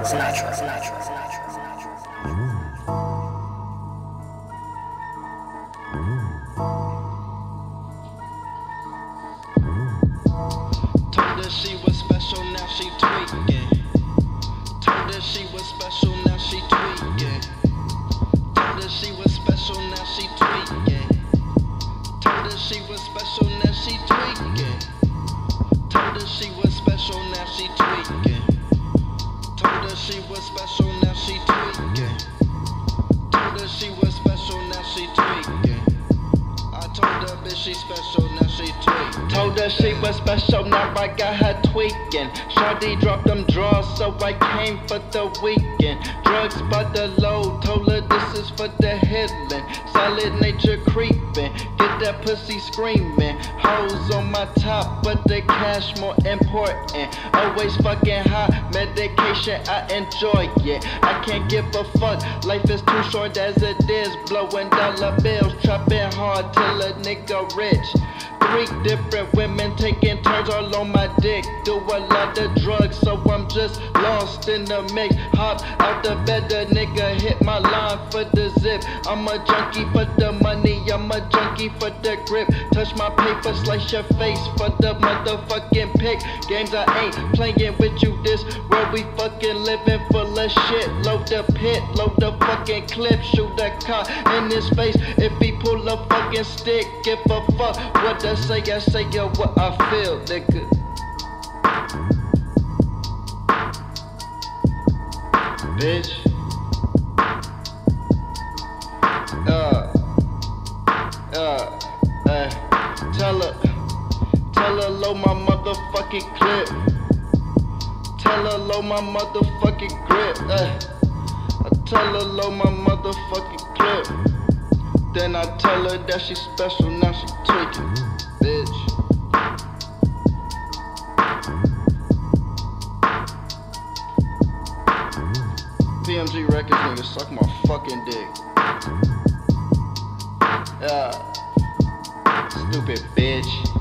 Natural. Told her she was special, now she tweaking. Told her she was special, now she tweaking. Told her she was special, now she tweaking. Told her she was special, her she special, now she tweaking. Told her she was special, now I got her tweaking. Shawty dropped them drawers, so I came for the weekend. Drugs by the load, told her this is for the headland. Solid nature creeping, get that pussy screaming. Hoes on my top, but the cash more important. Always fucking high, medication I enjoy it. I can't give a fuck, life is too short as it is. Blowing dollar bills, trapping hard till a nigga rich. Three different women taking turns all on my dick. Do a lot of drugs, so I'm just lost in the mix. Hop out the bed, the nigga hit my line for the zip. I'm a junkie for the money, I'm a junkie for the grip. Touch my paper, slice your face for the motherfucking pick. Games I ain't playing with you, this where we fucking living full of shit. Load the pit, load the fucking clip, shoot a car in his face. If he pull a fucking stick, give a fuck what I say, I say yo what I feel, nigga. Bitch. Uh, uh, uh, tell her, tell her low my motherfucking clip. Tell her low my motherfucking grip. Uh, I tell her low my motherfucking clip. Then I tell her that she special, now she tweaking, bitch. PMG Records nigga suck my fucking dick. Yeah. Stupid bitch.